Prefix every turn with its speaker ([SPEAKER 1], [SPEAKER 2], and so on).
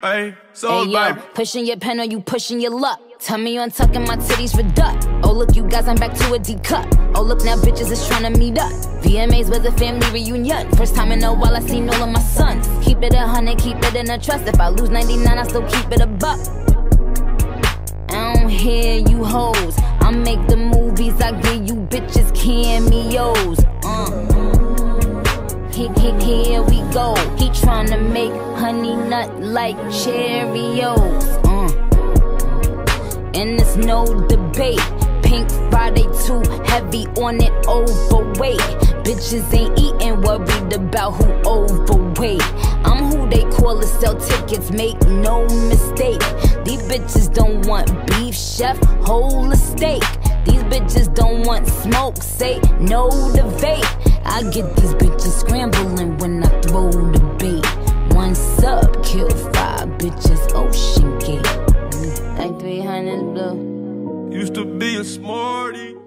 [SPEAKER 1] Hey, so
[SPEAKER 2] hey, yo, pushing your pen or you pushing your luck. Tell me you untucking my titties for duck. Oh, look, you guys, I'm back to a D cup. Oh, look, now bitches is trying to meet up. VMAs was a family reunion. First time in a while I seen all of my sons. Keep it a hundred, keep it in a trust. If I lose 99, I still keep it a buck. I don't hear you hoes. I make the movies, I give you bitches cameos. Uh. Here, here, we go. He tryna make honey nut like Cheerios. Uh. And it's no debate. Pink Friday too heavy on it, overweight. Bitches ain't eating, worried about who overweight. I'm who they call to sell tickets, make no mistake. These bitches don't want beef, chef, whole steak. These bitches don't want smoke, say no to vape. I get these bitches scrambling when I throw the bait. One sub, kill five bitches, oh, OceanGate. Mm. Like 300 blue.
[SPEAKER 1] Used to be a smarty.